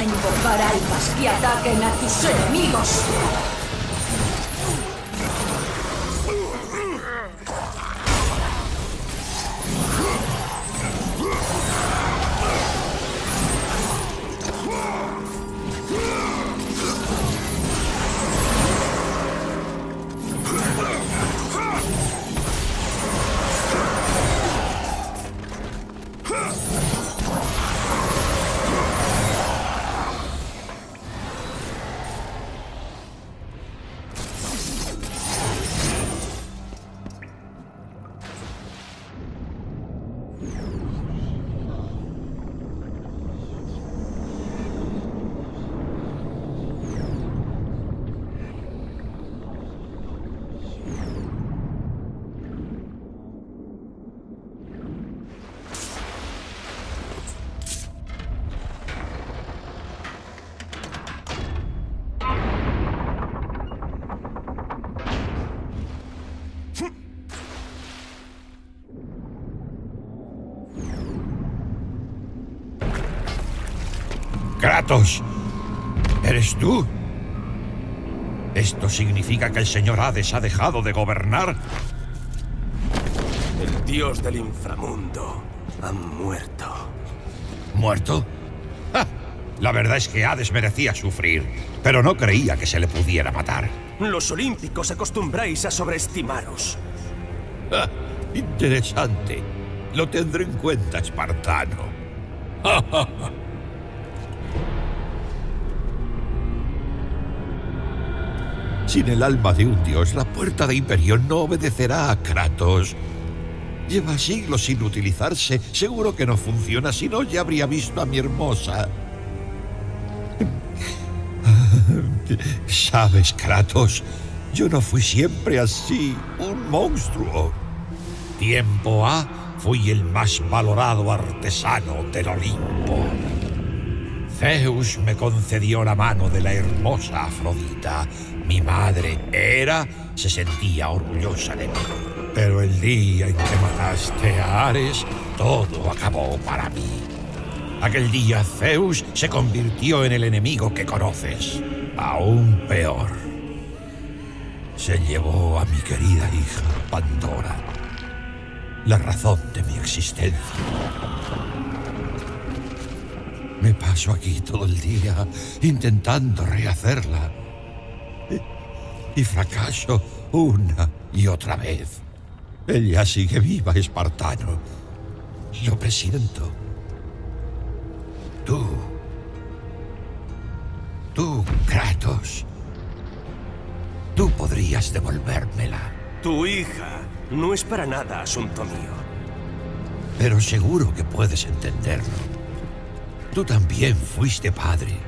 Invocar almas que ataquen a tus enemigos. Kratos, ¿eres tú? ¿Esto significa que el señor Hades ha dejado de gobernar? El dios del inframundo ha muerto. ¿Muerto? ¡Ja! La verdad es que Hades merecía sufrir, pero no creía que se le pudiera matar. Los olímpicos acostumbráis a sobreestimaros. ¡Ja! Interesante. Lo tendré en cuenta, espartano. Sin el alma de un dios, la puerta de Imperión no obedecerá a Kratos. Lleva siglos sin utilizarse. Seguro que no funciona, si no ya habría visto a mi hermosa. Sabes, Kratos, yo no fui siempre así, un monstruo. Tiempo ha, fui el más valorado artesano del Olimpo. Zeus me concedió la mano de la hermosa Afrodita. Mi madre, Hera, se sentía orgullosa de mí. Pero el día en que mataste a Ares, todo acabó para mí. Aquel día Zeus se convirtió en el enemigo que conoces. Aún peor. Se llevó a mi querida hija, Pandora. La razón de mi existencia. Me paso aquí todo el día intentando rehacerla. Y, y fracaso una y otra vez. Ella sigue viva, espartano. Lo presiento. Tú. Tú, Kratos. Tú podrías devolvérmela. Tu hija no es para nada asunto mío. Pero seguro que puedes entenderlo. Tú también fuiste padre.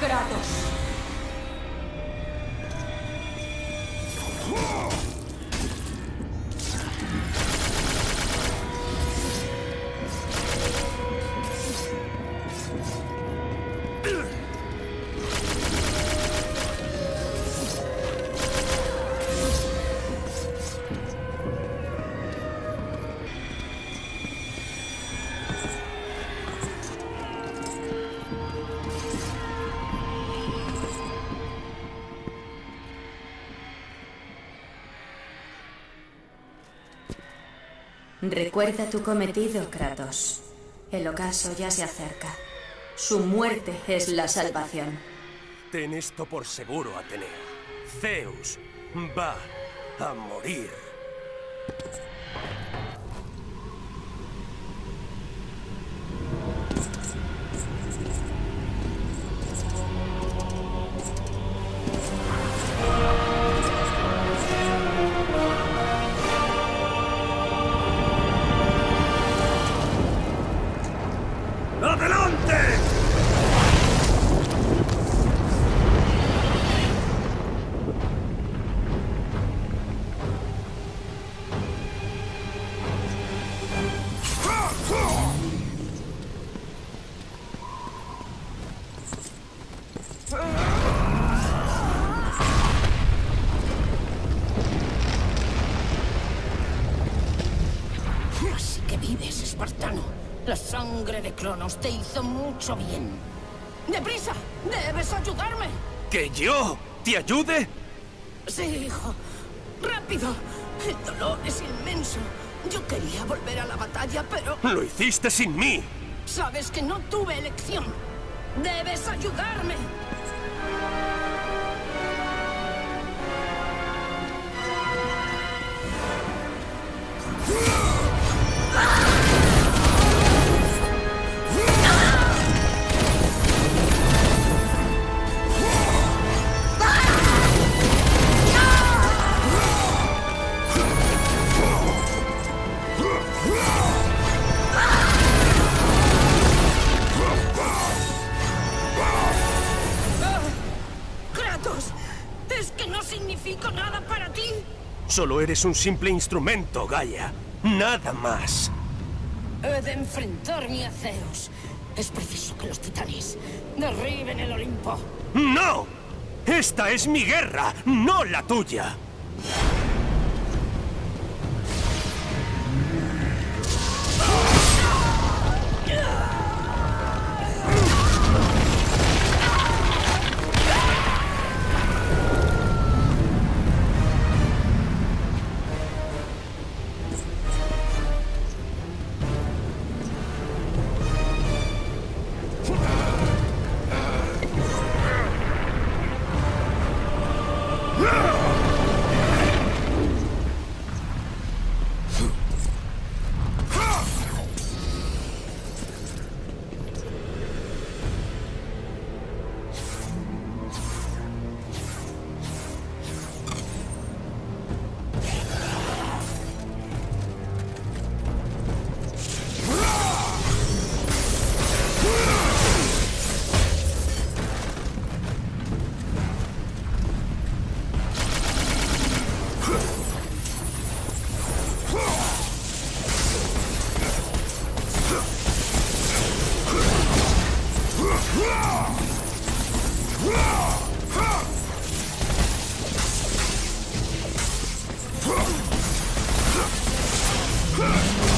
Kratos. Recuerda tu cometido, Kratos. El ocaso ya se acerca. Su muerte es la salvación. Ten esto por seguro, Atenea. Zeus va a morir. La sangre de Cronos te hizo mucho bien. ¡Deprisa! ¡Debes ayudarme! ¿Que yo te ayude? Sí, hijo. ¡Rápido! El dolor es inmenso. Yo quería volver a la batalla, pero Lo hiciste sin mí. sabes que no tuve elección. ¡Debes ayudarme! Solo eres un simple instrumento, Gaia. Nada más. He de enfrentarme a Zeus. Es preciso que los titanes derriben el Olimpo. ¡No! Esta es mi guerra, no la tuya. Huh!